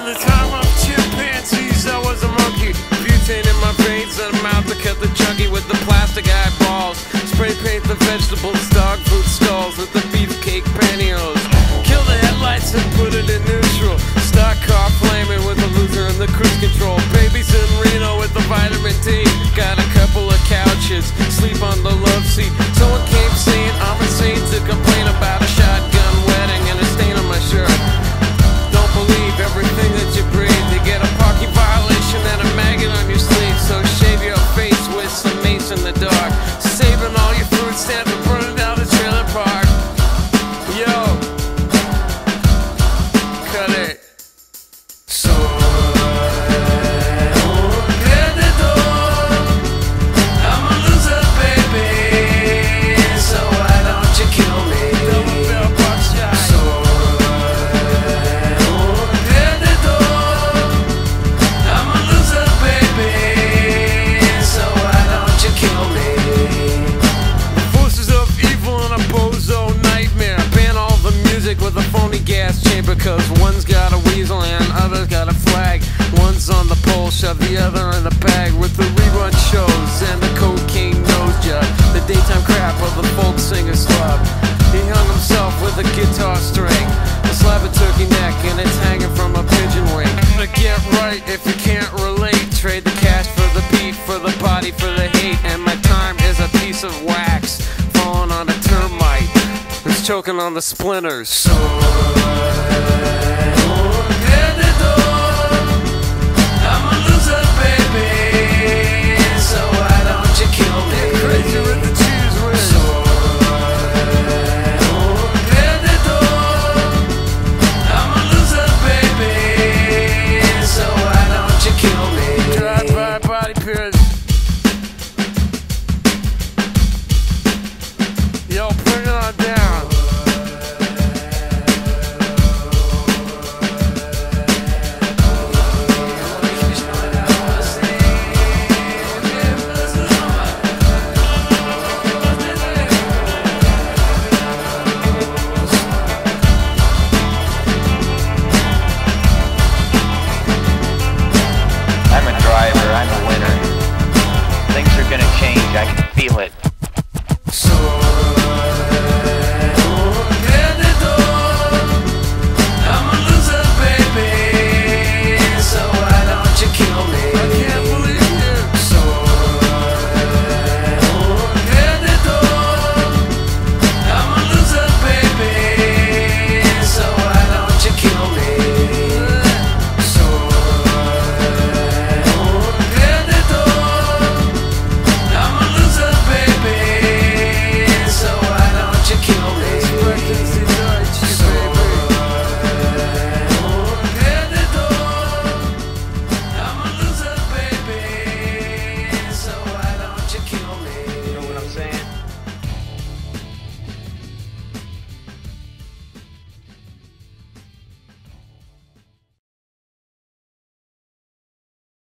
In the time of chimpanzees, I was a monkey. Butane in my veins and a mouth to cut the chunky with the plastic eyeballs. Spray paint the vegetables, Cause one's got a weasel and other's got a flag. One's on the pole, shove the other in the bag. With the rerun shows and the cocaine nose job. The daytime crap of the folk singer's slub. He hung himself with a guitar string. A slab of turkey neck and it's hanging from a pigeon wing. To get right if you can't relate. Trade the cash for the beat, for the body, for the hate. And my time is a piece of wax falling on a termite. Choking on the splinters. So I'm feel it.